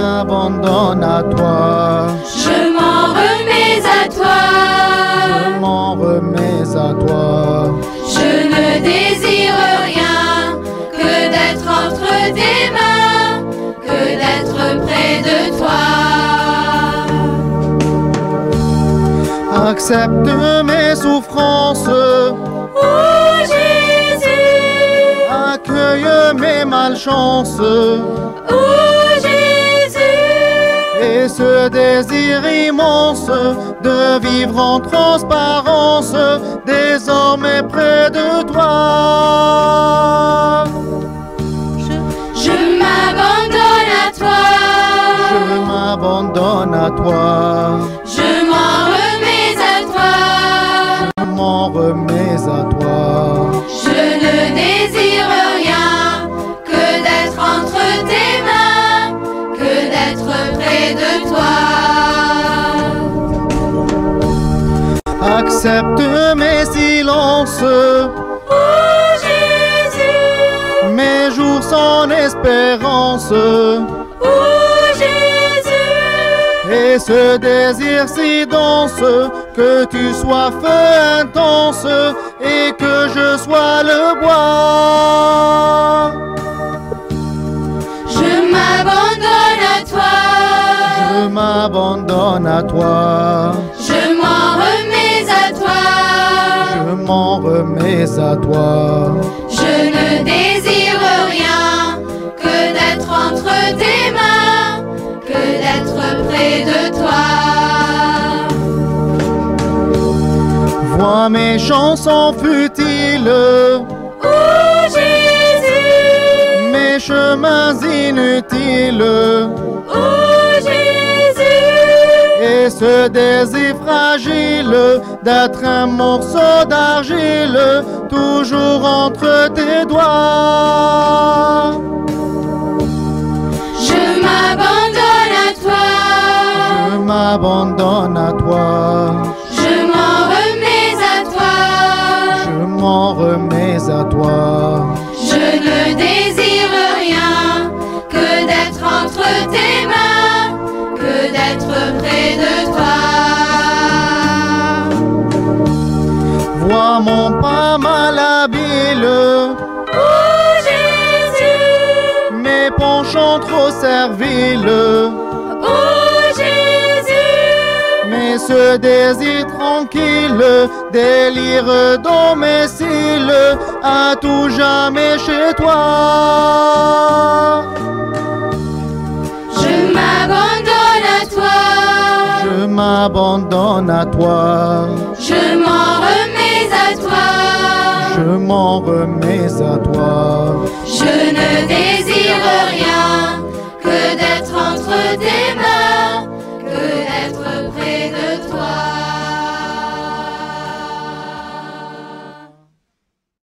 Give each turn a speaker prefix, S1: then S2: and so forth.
S1: m'abandonne à toi.
S2: Je m'en remets à toi.
S1: Je m'en remets à toi.
S2: Je ne désire rien que d'être entre tes mains, que d'être près de toi.
S1: Accepte mes souffrances,
S2: Oh Jésus,
S1: accueille mes malchances ce désir immense de vivre en transparence désormais près de toi.
S2: je m'abandonne à toi.
S1: Je m'abandonne à toi, Accepte mes silences,
S2: Oh Jésus,
S1: mes jours sans espérance.
S2: oh Jésus,
S1: Et ce désir si dense que tu sois feu intense et que je sois le bois.
S2: je m'abandonne à toi.
S1: Je m'abandonne à toi,
S2: m'en remets à toi.
S1: Je
S2: ne désire rien que d'être entre tes mains, que d'être près de toi.
S1: Vois mes chansons futiles,
S2: Oh Jésus,
S1: mes chemins inutiles.
S2: oh Jésus,
S1: Et ce désir fragile d'être un morceau d'argile toujours entre tes doigts.
S2: je m'abandonne à toi.
S1: Je m'abandonne à toi,
S2: Je m'en remets à toi.
S1: je m'en remets à toi. Penchants trop serviles.
S2: oh Jésus,
S1: Mais ce désir tranquille, délire domicile, à tout jamais chez toi.
S2: je m'abandonne à toi.
S1: Je m'abandonne à toi,
S2: Je m'en remets à toi.
S1: je m'en remets à toi.